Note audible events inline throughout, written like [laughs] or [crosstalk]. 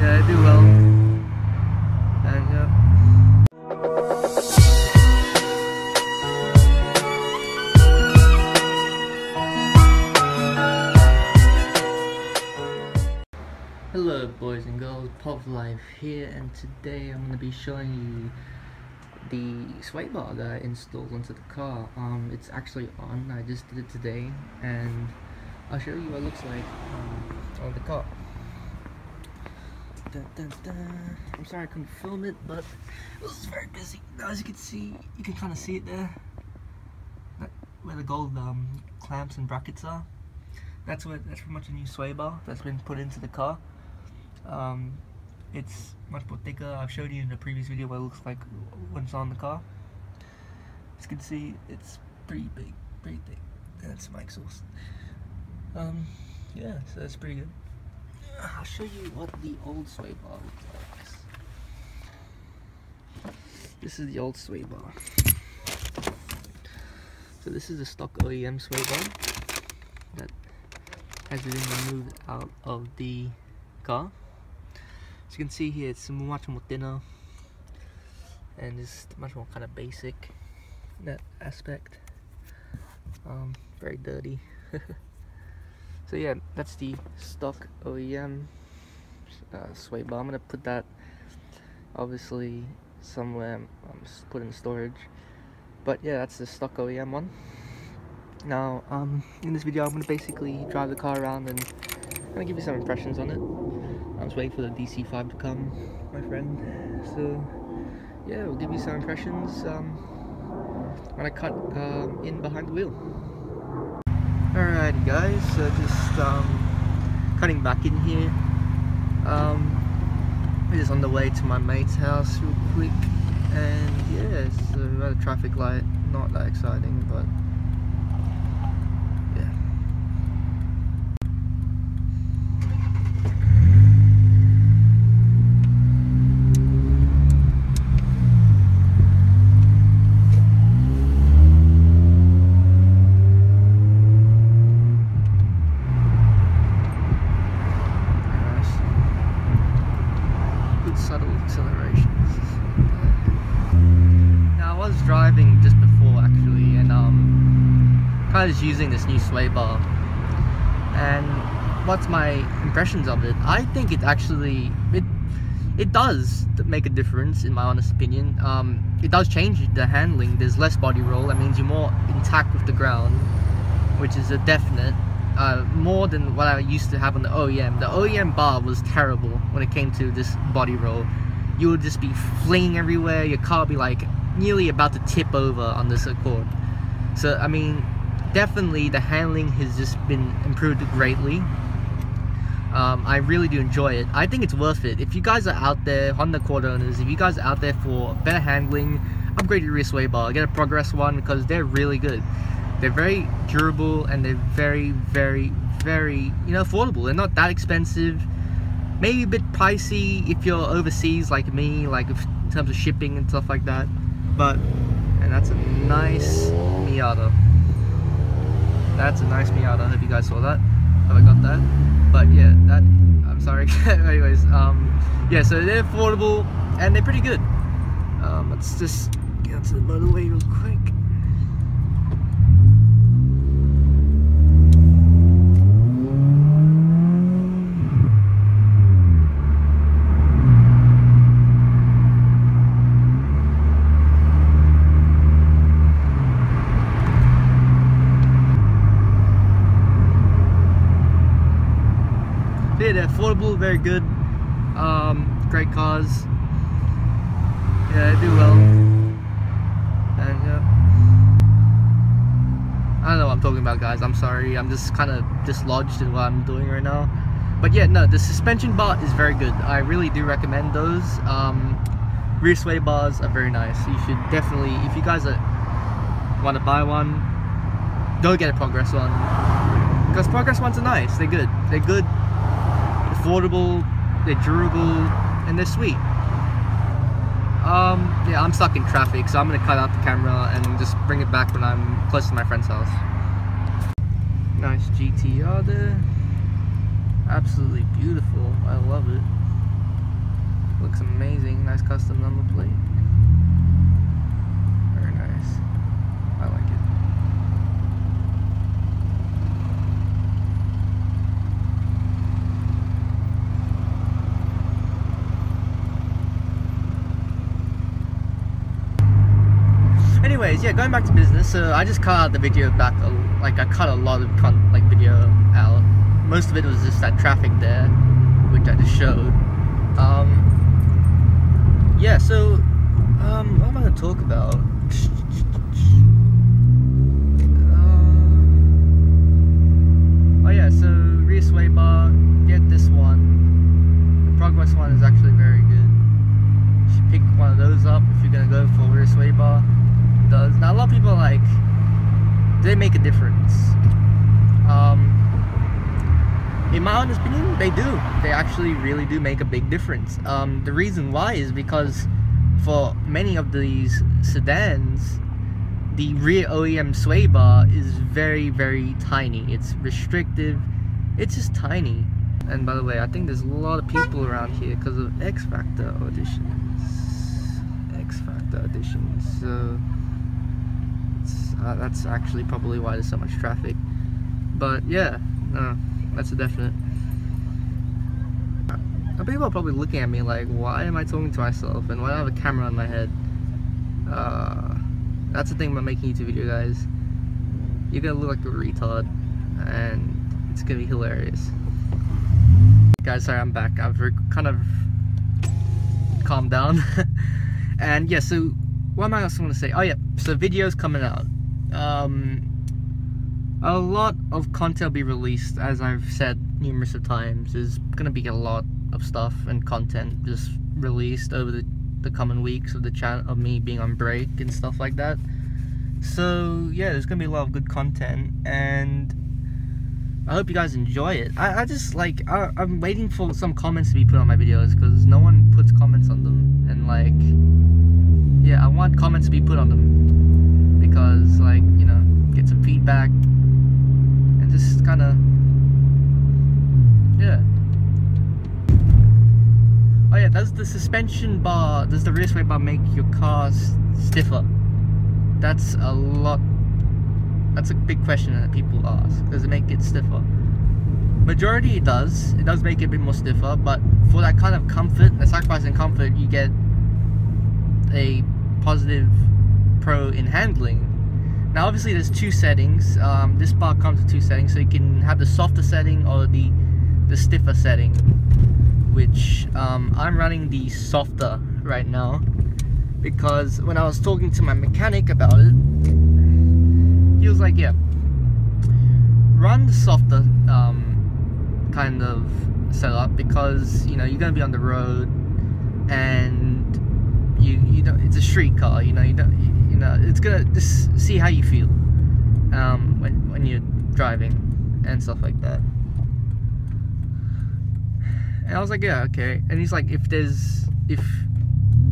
Yeah, I do well. Hello boys and girls, Pov Life here and today I'm going to be showing you the sway bar that I installed onto the car. Um, it's actually on, I just did it today and I'll show you what it looks like um, on the car. I'm sorry I couldn't film it, but it was very busy. As you can see, you can kind of see it there. That, where the gold um, clamps and brackets are. That's what. That's pretty much a new sway bar that's been put into the car. Um, it's much more thicker. I've showed you in the previous video what it looks like when it's on the car. As you can see, it's pretty big, pretty thick. That's my exhaust. Um, yeah, so that's pretty good. I'll show you what the old sway bar looks like. This is the old sway bar. So this is the stock OEM sway bar that has been removed out of the car. As you can see here, it's much more thinner and it's much more kind of basic in that aspect. Um, very dirty. [laughs] so yeah, that's the stock OEM uh, sway bar. I'm gonna put that obviously somewhere. I'm just put in storage. But yeah, that's the stock OEM one. Now, um, in this video, I'm gonna basically drive the car around and gonna give you some impressions on it. I'm just waiting for the DC5 to come, my friend. So, yeah, we'll give you some impressions um, when I cut um, in behind the wheel. Alrighty, guys, so just um, cutting back in here. Um, just on the way to my mate's house real quick, and yeah, so at a traffic light. Not that exciting, but yeah. Nice. Good subtle accelerations. Now I was driving just before actually, and just using this new sway bar. And what's my impressions of it? I think it actually it it does make a difference in my honest opinion. Um, it does change the handling. There's less body roll. That means you're more intact with the ground, which is a definite. Uh, more than what I used to have on the OEM. The OEM bar was terrible when it came to this body roll. You would just be flinging everywhere. Your car would be like nearly about to tip over on this Accord. So I mean, definitely the handling has just been improved greatly. Um, I really do enjoy it. I think it's worth it. If you guys are out there, Honda Accord owners, if you guys are out there for better handling, upgrade your rear sway bar. Get a Progress one because they're really good. They're very durable and they're very, very, very, you know, affordable. They're not that expensive. Maybe a bit pricey if you're overseas like me, like if, in terms of shipping and stuff like that. But, and that's a nice Miata. That's a nice Miata. I hope you guys saw that. Have I got that? But yeah, that, I'm sorry. [laughs] Anyways, um, yeah, so they're affordable and they're pretty good. Um, let's just get onto the motorway real quick. Yeah, very good. Um, great cars. Yeah, they do well. And yeah. I don't know what I'm talking about, guys. I'm sorry. I'm just kind of dislodged in what I'm doing right now. But yeah, no, the suspension bar is very good. I really do recommend those. Um, rear sway bars are very nice. You should definitely, if you guys want to buy one, go get a Progress one. Because Progress ones are nice. They're good. They're good affordable, they're durable, and they're sweet. Um, yeah, I'm stuck in traffic, so I'm gonna cut out the camera and just bring it back when I'm close to my friend's house. Nice GTR there. Absolutely beautiful. I love it. looks amazing. Nice custom number plate. Very nice. I like it. Anyways, yeah, going back to business. So I just cut out the video back. Like I cut a lot of con like video out. Most of it was just that traffic there, which I just showed. Um, yeah, so um, what am I to talk about? Uh, oh yeah, so rear sway bar, get this one. The Progress one is actually very good. You should pick one of those up if you're to go for rear sway bar. Does. Now a lot of people like, they make a difference. Um, in my honest opinion, they do. They actually really do make a big difference. Um, the reason why is because for many of these sedans, the rear OEM sway bar is very, very tiny. It's restrictive. It's just tiny. And by the way, I think there's a lot of people around here because of X Factor auditions. X Factor auditions. So uh, that's actually probably why there's so much traffic. But yeah, no that's a definite. People are probably looking at me like, why am I talking to myself and why do I have a camera on my head? Uh, that's the thing about making YouTube video, guys. You're gonna look like a retard, and it's gonna be hilarious. Guys, sorry, I'm back. I've kind of calmed down. [laughs] and yeah, so what am I also gonna say? Oh yeah, so videos coming out. Um, a lot of content will be released as I've said numerous of times. There's gonna be a lot of stuff and content just released over the, the coming weeks of the channel of me being on break and stuff like that. So yeah there's gonna be a lot of good content and I hope you guys enjoy it. I, I just like I, I'm waiting for some comments to be put on my videos because no one puts comments on them and like yeah I want comments to be put on them because like you know get some feedback and just kind of, yeah. Oh yeah, does the suspension bar, does the rear sway bar make your car stiffer? That's a lot, that's a big question that people ask. Does it make it stiffer? Majority it does, it does make it a bit more stiffer, but for that kind of comfort, the sacrifice in comfort, you get a positive pro in handling now obviously there's two settings. Um, this bar comes with two settings, so you can have the softer setting or the the stiffer setting. Which um, I'm running the softer right now because when I was talking to my mechanic about it, he was like, "Yeah, run the softer um, kind of setup because you know you're gonna be on the road and you you know it's a street car. You know you don't." It's gonna just see how you feel um, when when you're driving and stuff like that. And I was like, yeah, okay. And he's like, if there's if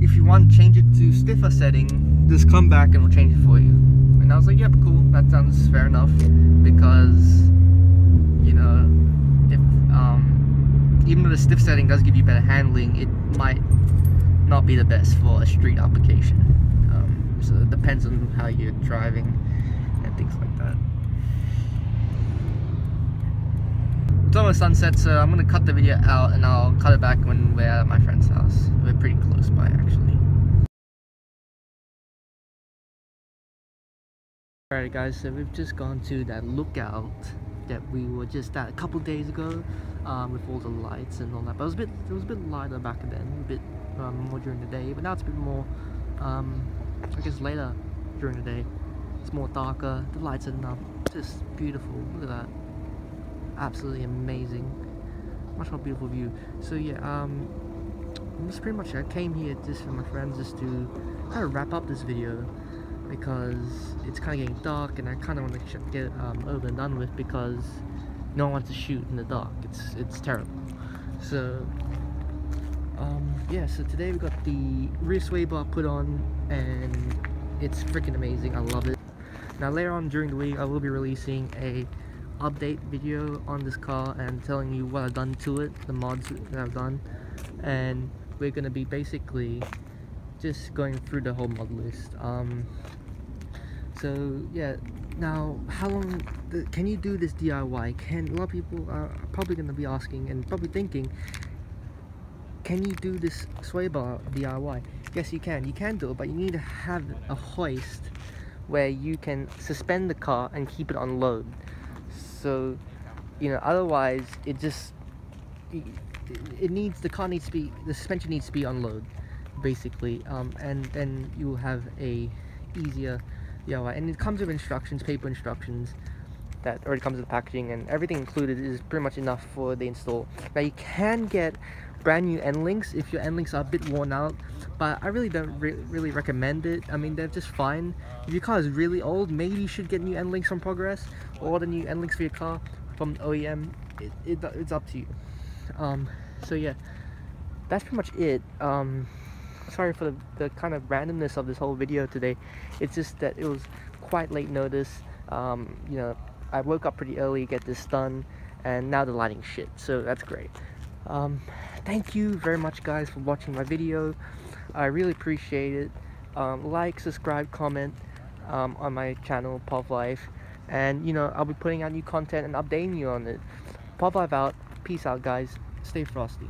if you want to change it to stiffer setting, just come back and we'll change it for you. And I was like, yep, cool. That sounds fair enough because you know if um, even though the stiff setting does give you better handling, it might not be the best for a street application so it depends on how you're driving and things like that. It's almost sunset, so I'm gonna cut the video out and I'll cut it back when we're at my friend's house. We're pretty close by actually. Alright guys, so we've just gone to that lookout that we were just at a couple days ago um, with all the lights and all that. But it was a bit, it was a bit lighter back then, a bit um, more during the day. But now it's a bit more um, I guess later during the day it's more darker the lights are not just beautiful look at that. Absolutely amazing. Much more beautiful view. So yeah um that's pretty much it. I came here just for my friends just to kind of wrap up this video because it's kind of getting dark and I kind of want to get um, over and done with because no one wants to shoot in the dark. It's it's terrible. So um, yeah so today we got the sway bar put on and it's freaking amazing I love it now later on during the week I will be releasing a update video on this car and telling you what I've done to it the mods that I've done and we're gonna be basically just going through the whole mod list. Um, so yeah, now how long the, can you do this DIY? Can a lot of people are probably gonna be asking and probably thinking, can you do this sway bar DIY? Yes, you can. You can do it, but you need to have a hoist where you can suspend the car and keep it on load. So, you know, otherwise it just it needs the car needs to be the suspension needs to be on load, basically, um, and then you will have a easier DIY. And it comes with instructions, paper instructions that already comes with the packaging, and everything included is pretty much enough for the install. Now you can get brand new end links if your end links are a bit worn out but I really don't re really recommend it. I mean they're just fine. If your car is really old maybe you should get new end links from Progress. Or the new end links for your car from OEM it, it, it's up to you. Um, so yeah. That's pretty much it. Um, sorry for the, the kind of randomness of this whole video today. It's just that it was quite late notice. Um, you know I woke up pretty early get this done and now the lighting shit so that's great. Um, thank you very much guys for watching my video. I really appreciate it. Um, like subscribe comment um, on my channel Pov Life. And you know I'll be putting out new content and updating you on it. Pov Life out. Peace out guys. Stay frosty